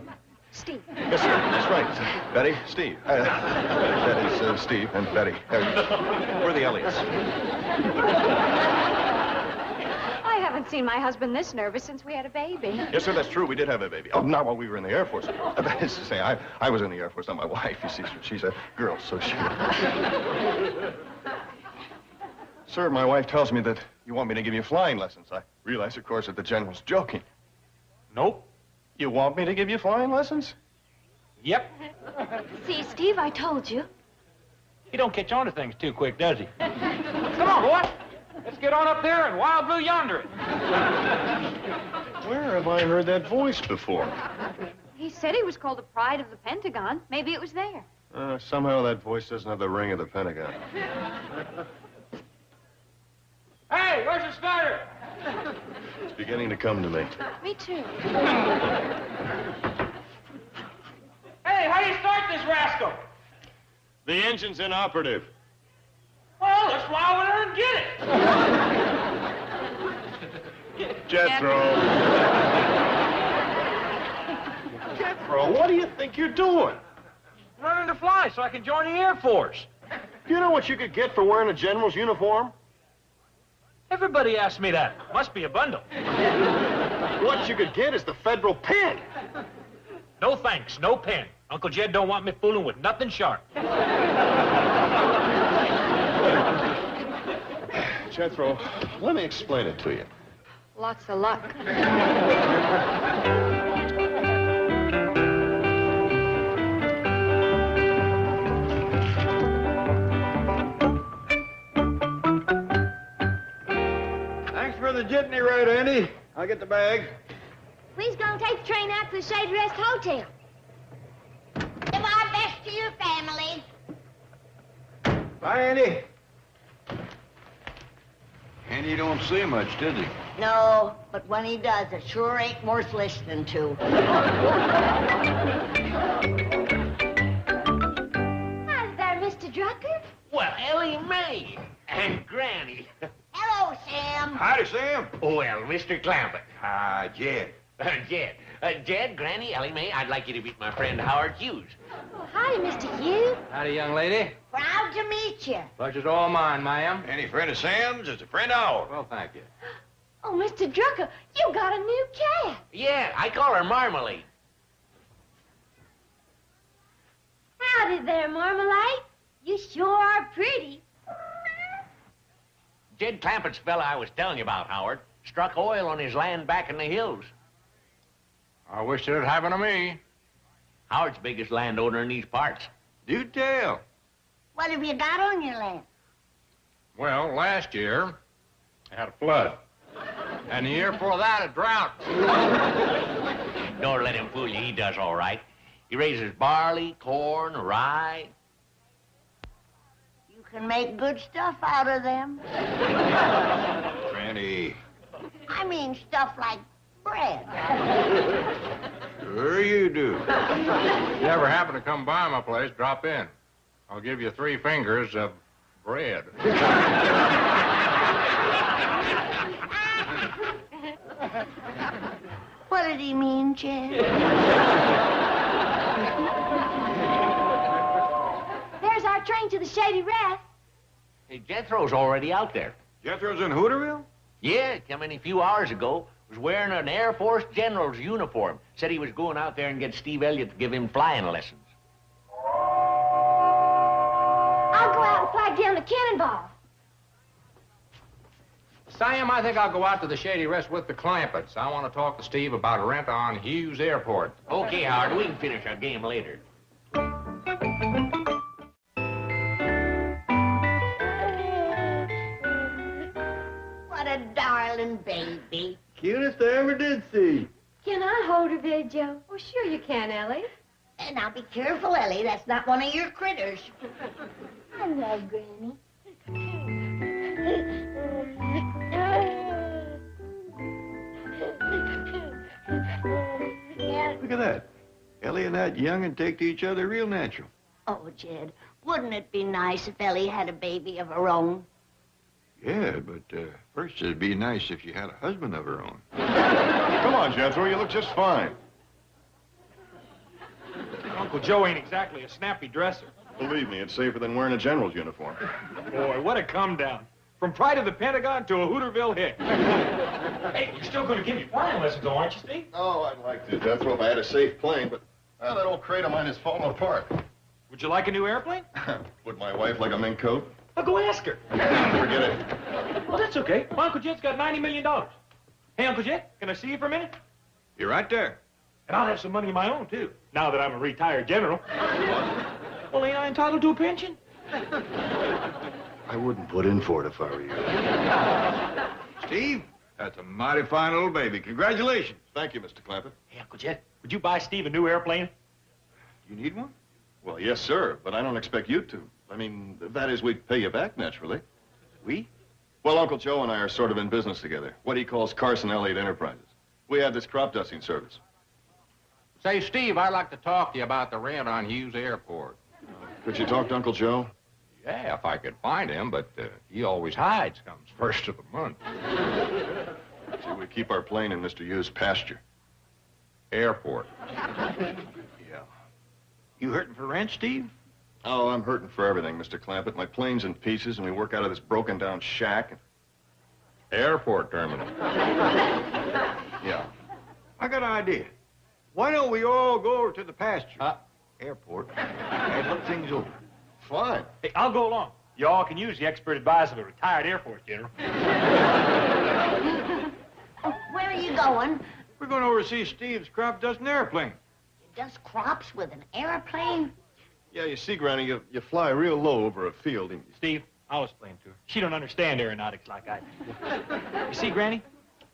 Steve. Yes, sir. That's right. Betty, Steve. Uh, is uh, Steve and Betty. Uh, we're the Elliotts. I haven't seen my husband this nervous since we had a baby. Yes, sir, that's true. We did have a baby. Oh, not while we were in the Air Force. Uh, that is to say, I, I was in the Air Force, not my wife. You see, she's a girl, so she... sir, my wife tells me that you want me to give you flying lessons. I realize, of course, that the general's joking. Nope. You want me to give you flying lessons? Yep. See, Steve, I told you. He don't catch on to things too quick, does he? Come on, boy. Let's get on up there and wild blue yonder it. Where have I heard that voice before? He said he was called the pride of the Pentagon. Maybe it was there. Uh, somehow that voice doesn't have the ring of the Pentagon. Hey, where's the Snyder? It's beginning to come to me. Me too. Hey, how do you start this rascal? The engine's inoperative. Well, let's fly over there and get it. Jethro. Jethro, what do you think you're doing? Learning to fly so I can join the Air Force. Do you know what you could get for wearing a general's uniform? Everybody asks me that. Must be a bundle. What you could get is the federal pin. No thanks, no pen. Uncle Jed don't want me fooling with nothing sharp. Jethro, let me explain it to you. Lots of luck. Thanks for the jitney ride, Andy. I'll get the bag. We's gonna take the train out to the Shady Rest Hotel. Give our best to your family. Bye, Andy. Andy don't say much, does he? No, but when he does, it sure ain't worth listening to. Hi there, Mr. Drucker. Well, Ellie Mae and Granny. Hello, Sam. Howdy, Sam. Oh, well, Mr. Clampett. Ah, Jed. Uh, Jed. Uh, Jed, Granny, Ellie Mae, I'd like you to meet my friend Howard Hughes. Oh, hi, Mr. Hughes. Howdy, young lady. Proud to meet you. Pleasure's all mine, ma'am. Any friend of Sam's is a friend of ours. Well, thank you. Oh, Mr. Drucker, you got a new cat. Yeah, I call her Marmalade. Howdy there, Marmalade. You sure are pretty. Jed Clampett's fella I was telling you about, Howard, struck oil on his land back in the hills. I wish it had happened to me. Howard's biggest landowner in these parts. Do tell. What have you got on your land? Well, last year, I had a flood. And the year before that, a drought. Don't let him fool you. He does all right. He raises barley, corn, rye. Can make good stuff out of them. Granny. I mean stuff like bread. Sure you do. If you ever happen to come by my place, drop in. I'll give you three fingers of bread. What did he mean, Jed? There's our train to the Shady Rest. Hey, Jethro's already out there. Jethro's in Hooterville? Yeah, come in a few hours ago. Was wearing an Air Force general's uniform. Said he was going out there and get Steve Elliott to give him flying lessons. I'll go out and flag down the cannonball. Sam, I think I'll go out to the Shady Rest with the Clampetts. I want to talk to Steve about rent on Hughes Airport. Okay, Howard, we can finish our game later. Cutest I ever did see. Can I hold her there, Joe? Oh, sure you can, Ellie. And now be careful, Ellie. That's not one of your critters. I love Granny. Look at that. Ellie and that young'un take to each other real natural. Oh, Jed, wouldn't it be nice if Ellie had a baby of her own? Yeah, but uh, first it'd be nice if she had a husband of her own. Come on, Jethro, you look just fine. Uncle Joe ain't exactly a snappy dresser. Believe me, it's safer than wearing a general's uniform. Boy, what a come down. From Pride of the Pentagon to a Hooterville hick. hey, you're still going to give me flying lessons, though, aren't you, Steve? Oh, I'd like to, Jethro, if I had a safe plane, but well, that old crate of mine is falling apart. Would you like a new airplane? Would my wife like a mink coat? Well, go ask her. Forget it. Well, that's okay. My Uncle Jed's got $90 million. Hey, Uncle Jed, can I see you for a minute? You're right there. And I'll have some money of my own, too, now that I'm a retired general. well, ain't I entitled to a pension? I wouldn't put in for it if I were you. Steve, that's a mighty fine little baby. Congratulations. Thank you, Mr. Clampett. Hey, Uncle Jed, would you buy Steve a new airplane? You need one? Well, yes, sir, but I don't expect you to. I mean, that is, we'd pay you back, naturally. We? Well, Uncle Joe and I are sort of in business together. What he calls Carson Elliott Enterprises. We have this crop dusting service. Say, Steve, I'd like to talk to you about the rent on Hughes Airport. Could you talk to Uncle Joe? Yeah, if I could find him, but uh, he always hides comes first of the month. See, we keep our plane in Mr. Hughes' pasture. Airport. Yeah. You hurting for rent, Steve? Oh, I'm hurting for everything, Mr. Clampett. My plane's in pieces, and we work out of this broken-down shack. Airport terminal. Yeah. I got an idea. Why don't we all go over to the pasture? Uh, airport. and look things over. Fine. Hey, I'll go along. You all can use the expert advice of a retired Air Force general. Oh, where are you going? We're going over to see Steve's crop dusting airplane. Just crops with an airplane? Yeah, you see, Granny, you, you fly real low over a field. and- Steve, I'll explain to her. She don't understand aeronautics like I do. You see, Granny,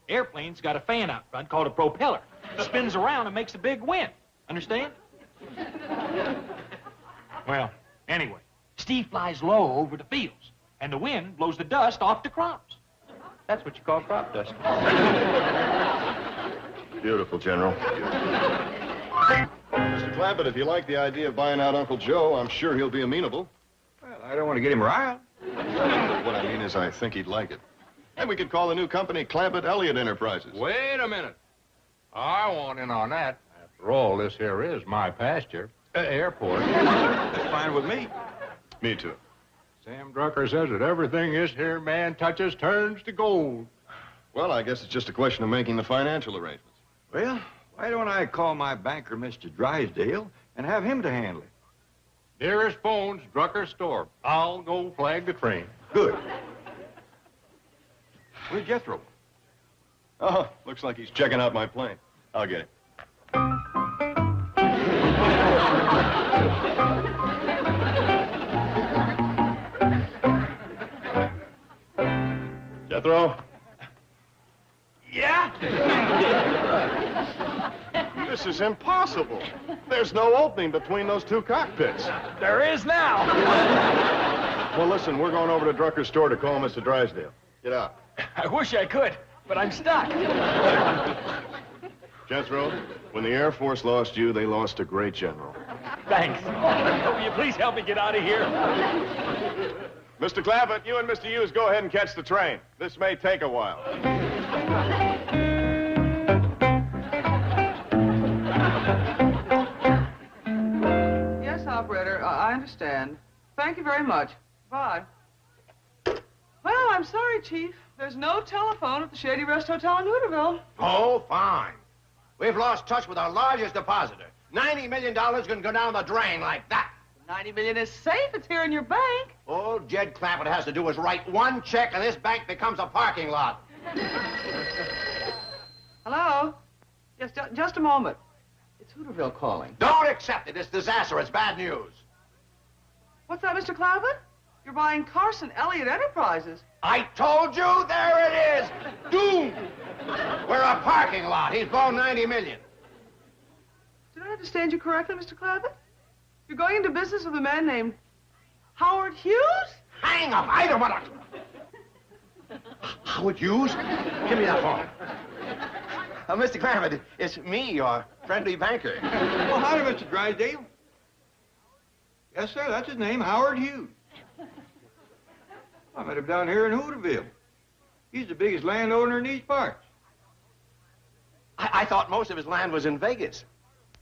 airplane's got a fan out front called a propeller. Spins around and makes a big wind. Understand? Well, anyway, Steve flies low over the fields, and the wind blows the dust off the crops. That's what you call crop dusting. Beautiful, General. Mr. Clampett, if you like the idea of buying out Uncle Joe, I'm sure he'll be amenable. Well, I don't want to get him riled. What I mean is I think he'd like it. And we could call the new company Clampett Elliott Enterprises. Wait a minute. I want in on that. After all, this here is my pasture. Uh, airport. That's fine with me. Me too. Sam Drucker says that everything this here man touches turns to gold. Well, I guess it's just a question of making the financial arrangements. Well, why don't I call my banker, Mr. Drysdale, and have him to handle it? Nearest phone's Drucker's store. I'll go flag the train. Good. Where's Jethro? Oh, looks like he's checking out my plane. I'll get it. Jethro? Yeah? This is impossible. There's no opening between those two cockpits. There is now. Well, listen, we're going over to Drucker's store to call Mr. Drysdale. Get out. I wish I could, but I'm stuck. Jethro, when the Air Force lost you, they lost a great general. Thanks. Will you please help me get out of here? Mr. Clampett, you and Mr. Hughes go ahead and catch the train. This may take a while. Understand. Thank you very much. Bye. Well, I'm sorry, Chief. There's no telephone at the Shady Rest Hotel in Hooterville. Oh, fine. We've lost touch with our largest depositor. $90 million can go down the drain like that. 90 million is safe. It's here in your bank. All Jed Clampett has to do is write one check and this bank becomes a parking lot. Hello? Yes, ju- just a moment. It's Hooterville calling. Don't accept it. It's disaster. It's bad news. What's that, Mr. Clampett? You're buying Carson Elliott Enterprises. I told you, there it is. Doom. We're a parking lot. He's blown 90 million. Did I understand you correctly, Mr. Clampett? You're going into business with a man named Howard Hughes? Hang up. I don't want to. Howard Hughes? Give me that phone. Uh, Mr. Clampett, it's me, your friendly banker. Well, howdy, Mr. Drysdale. Yes, sir, that's his name, Howard Hughes. I met him down here in Hooterville. He's the biggest landowner in these parts. I, I thought most of his land was in Vegas.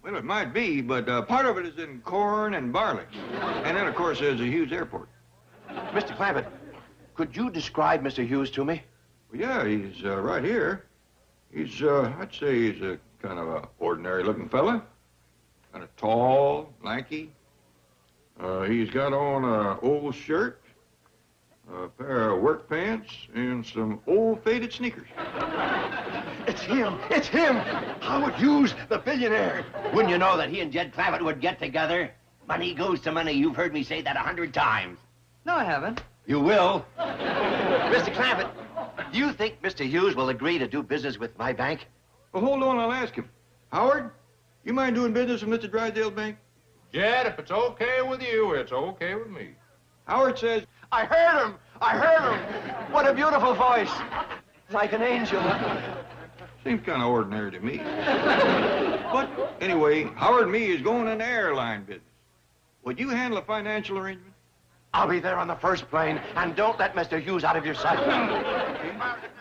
Well, it might be, but uh, part of it is in corn and barley. And then, of course, there's a Hughes Airport. Mr. Clampett, could you describe Mr. Hughes to me? Well, yeah, he's uh, right here. He's, uh, I'd say he's a kind of a ordinary-looking fella. Kind of tall, lanky. Uh, he's got on a old shirt, a pair of work pants, and some old faded sneakers. It's him! It's him! Howard Hughes, the billionaire! Wouldn't you know that he and Jed Clampett would get together? Money goes to money. You've heard me say that a hundred times. No, I haven't. You will. Mr. Clampett, do you think Mr. Hughes will agree to do business with my bank? Well, hold on, I'll ask him. Howard, you mind doing business with Mr. Drysdale's bank? Jed, if it's okay with you, it's okay with me. Howard says, I heard him! I heard him! What a beautiful voice! Like an angel. seems kind of ordinary to me. but anyway, Howard and me is going in the airline business. Would you handle a financial arrangement? I'll be there on the first plane, and don't let Mr. Hughes out of your sight.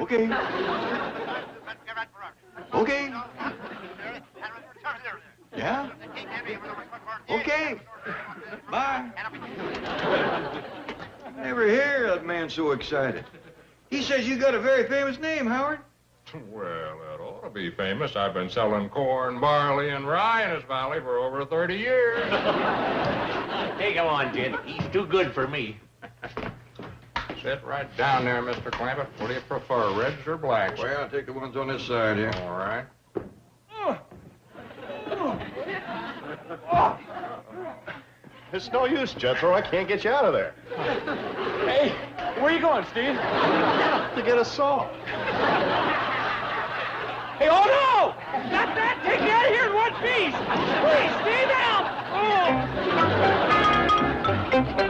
Okay. Okay. Yeah? Okay. Bye. Never hear that man so excited. He says you got a very famous name, Howard. Well, that ought to be famous. I've been selling corn, barley, and rye in this valley for over 30 years. Hey, come on, Jed. He's too good for me. Sit right down there, Mr. Clampett. What do you prefer, reds or blacks? Well, I'll take the ones on this side here. All right. It's no use, Jethro. I can't get you out of there. Hey, where you going, Steve? To get a saw. Hey, oh no! Not that! Take me out of here in one piece! Please, Steve, help! Oh!